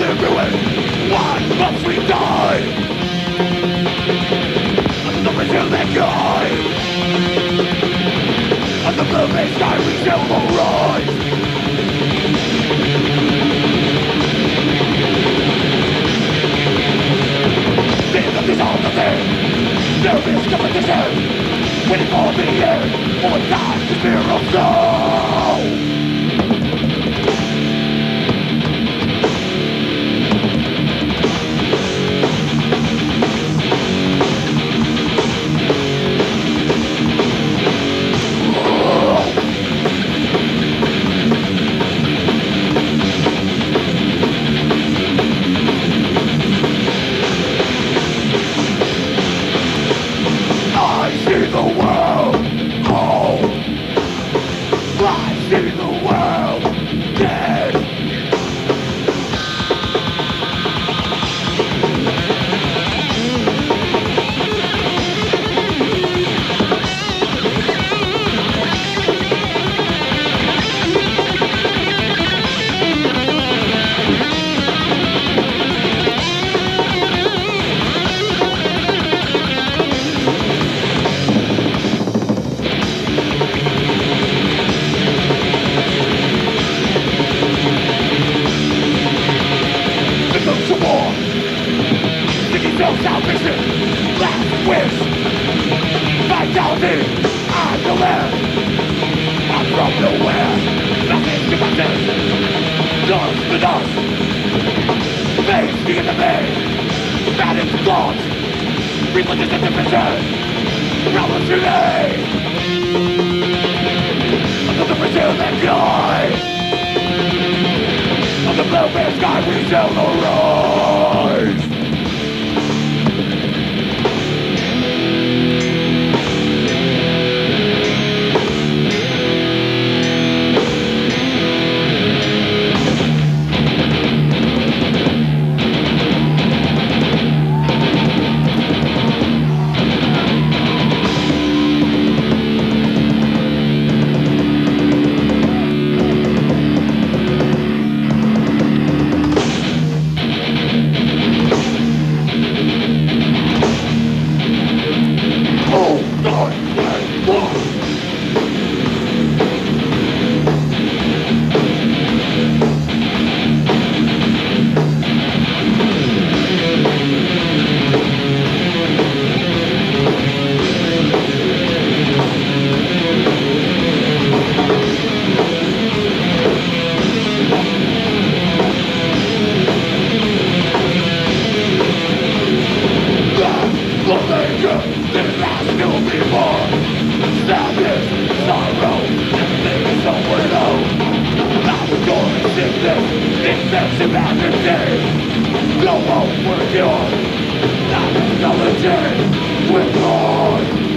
And ruin Why must we die? The prison that guide On the blue sky we shall rise the thing There is competition. Waiting for the end For time to fear of soul Seeking self-salvation. Last wish. Vitality. The land. I'm from nowhere. Nothing to protect. Dust the dust. Face the enemy. Panic thoughts. Religious division. Revolutionary. Another Brazil that guy. On the blue sky we shall arise No cure Not acknowledging With God,